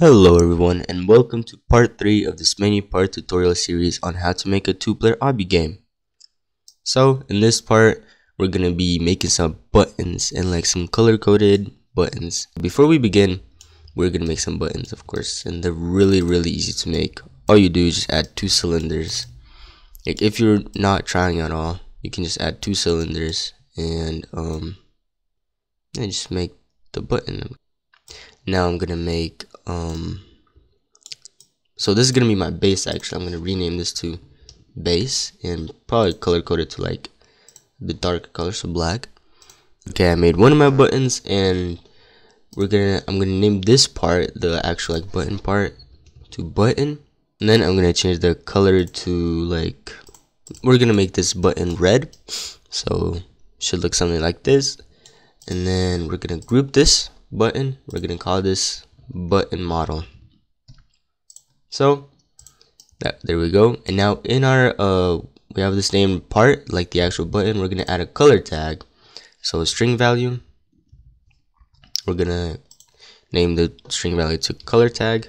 Hello everyone and welcome to part 3 of this many part tutorial series on how to make a two-player obby game. So in this part we're gonna be making some buttons and like some color coded buttons. Before we begin we're gonna make some buttons of course and they're really really easy to make. All you do is just add two cylinders. Like if you're not trying at all you can just add two cylinders and um and just make the button. Now I'm gonna make um so this is gonna be my base actually. I'm gonna rename this to base and probably color code it to like the dark color so black. Okay i made one of my buttons and we're gonna i'm gonna name this part the actual like button part to button. And then i'm gonna change the color to like we're gonna make this button red. So should look something like this. And then we're gonna group this button. We're gonna call this button model. So that there we go. And now in our uh we have this name part like the actual button we're gonna add a color tag. So a string value. We're gonna name the string value to color tag.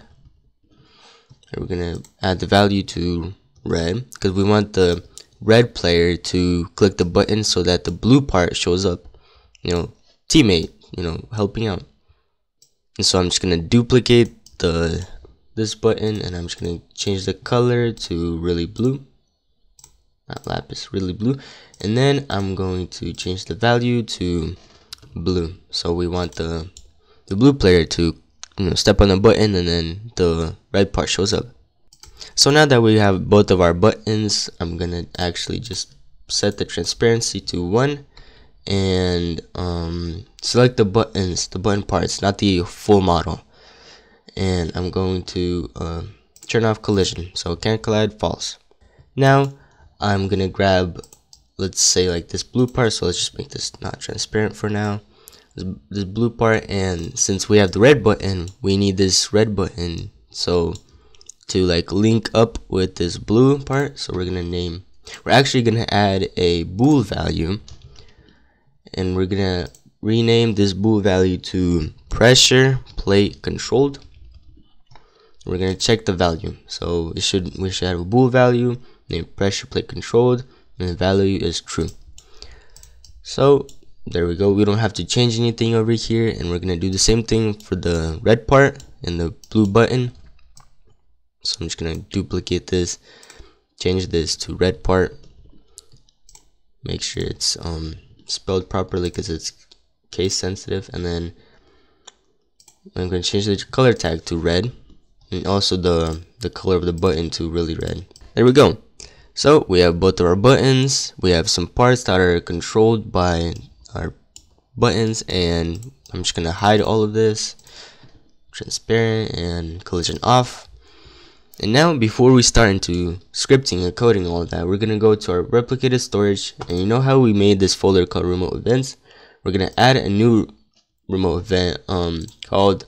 And we're gonna add the value to red because we want the red player to click the button so that the blue part shows up you know teammate you know helping out and so I'm just gonna duplicate the this button and I'm just gonna change the color to really blue. Not lapis really blue. And then I'm going to change the value to blue. So we want the the blue player to you know step on the button and then the red part shows up. So now that we have both of our buttons I'm gonna actually just set the transparency to 1 and um, select the buttons, the button parts, not the full model. And I'm going to uh, turn off collision, so can't collide, false. Now I'm gonna grab, let's say like this blue part, so let's just make this not transparent for now. This, this blue part, and since we have the red button, we need this red button. So to like link up with this blue part, so we're gonna name, we're actually gonna add a bool value and we're gonna rename this bool value to pressure plate controlled. We're gonna check the value. So it should we should have a bool value named pressure plate controlled and the value is true. So there we go. We don't have to change anything over here and we're gonna do the same thing for the red part and the blue button. So I'm just gonna duplicate this change this to red part. Make sure it's um spelled properly because it's case sensitive and then I'm going to change the color tag to red and also the the color of the button to really red. There we go. So we have both of our buttons. We have some parts that are controlled by our buttons and I'm just gonna hide all of this. Transparent and collision off and now before we start into scripting and coding all that, we're gonna go to our replicated storage and you know how we made this folder called remote events? We're gonna add a new remote event um called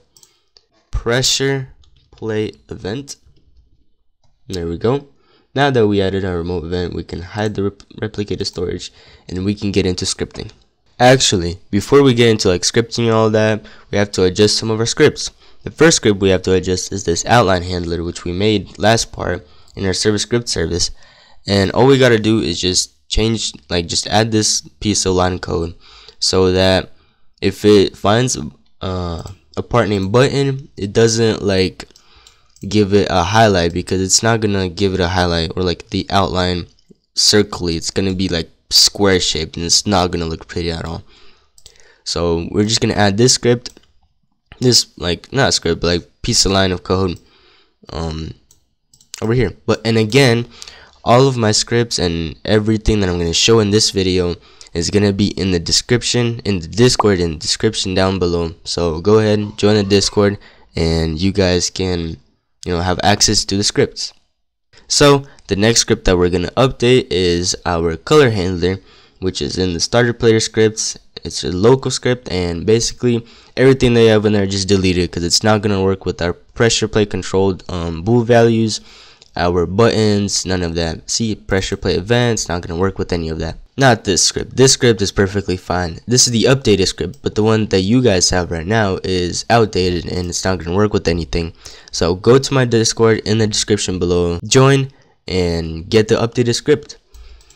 pressure plate event. There we go. Now that we added our remote event, we can hide the rep replicated storage and we can get into scripting. Actually, before we get into like scripting and all that, we have to adjust some of our scripts. The first script we have to adjust is this outline handler which we made last part in our service script service. And all we gotta do is just change like just add this piece of line code so that if it finds uh, a part name button it doesn't like give it a highlight because it's not gonna give it a highlight or like the outline circly. It's gonna be like square shaped and it's not gonna look pretty at all. So we're just gonna add this script this like not script but like piece of line of code um over here. But and again all of my scripts and everything that I'm going to show in this video is going to be in the description in the discord and description down below. So go ahead join the discord and you guys can you know have access to the scripts. So the next script that we're going to update is our color handler which is in the starter player scripts it's a local script and basically everything they have in there just deleted because it's not going to work with our pressure plate controlled um, bool values our buttons none of that see pressure plate events not going to work with any of that not this script. This script is perfectly fine. This is the updated script, but the one that you guys have right now is outdated and it's not going to work with anything. So go to my Discord in the description below, join, and get the updated script.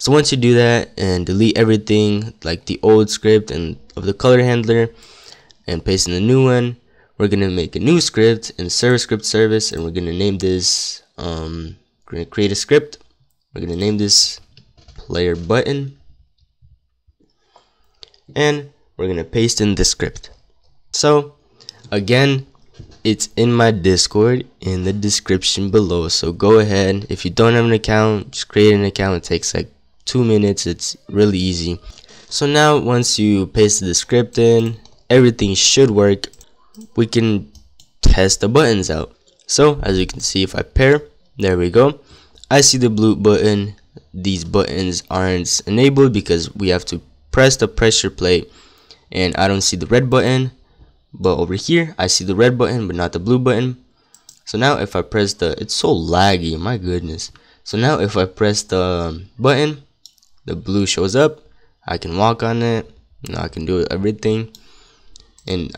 So once you do that and delete everything like the old script and of the color handler and paste in the new one, we're gonna make a new script in server script service and we're gonna name this um we're gonna create a script. We're gonna name this player button and we're gonna paste in the script. So again it's in my discord in the description below so go ahead if you don't have an account just create an account it takes like two minutes it's really easy. So now once you paste the script in everything should work. We can test the buttons out. So as you can see if I pair there we go. I see the blue button. These buttons aren't enabled because we have to press the pressure plate. And I don't see the red button but over here I see the red button but not the blue button. So now if I press the it's so laggy my goodness. So now if I press the button the blue shows up. I can walk on it. I can do everything. And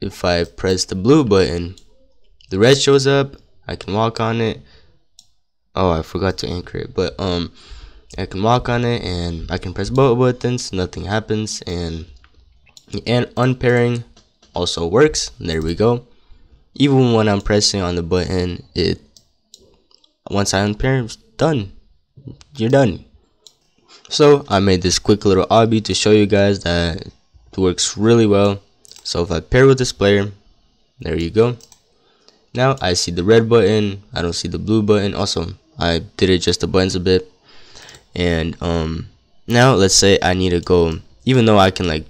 if I press the blue button the red shows up. I can walk on it. Oh I forgot to anchor it but um I can walk on it and I can press both buttons. Nothing happens. And and unpairing also works. There we go. Even when I'm pressing on the button it once I unpair it's done. You're done so I made this quick little obby to show you guys that it works really well. So if I pair with this player, there you go. Now I see the red button, I don't see the blue button. Also, I did adjust the buttons a bit. And um now let's say I need to go even though I can like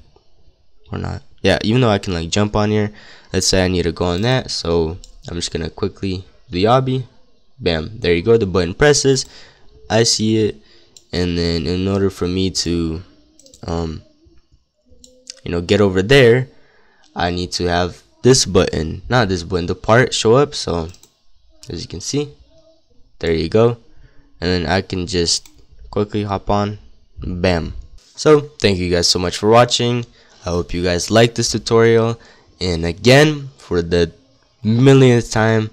or not. Yeah, even though I can like jump on here, let's say I need to go on that. So I'm just gonna quickly do the obby. Bam, there you go, the button presses. I see it and then in order for me to um, you know get over there I need to have this button. Not this button the part show up. So as you can see there you go. And then I can just quickly hop on. Bam. So thank you guys so much for watching. I hope you guys like this tutorial. And again for the millionth time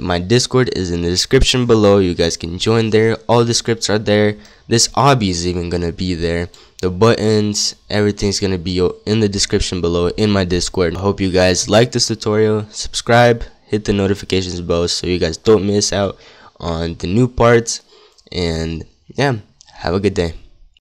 my discord is in the description below. You guys can join there. All the scripts are there. This obby is even gonna be there. The buttons everything's gonna be in the description below in my discord. I hope you guys like this tutorial. Subscribe hit the notifications bell so you guys don't miss out on the new parts. And yeah have a good day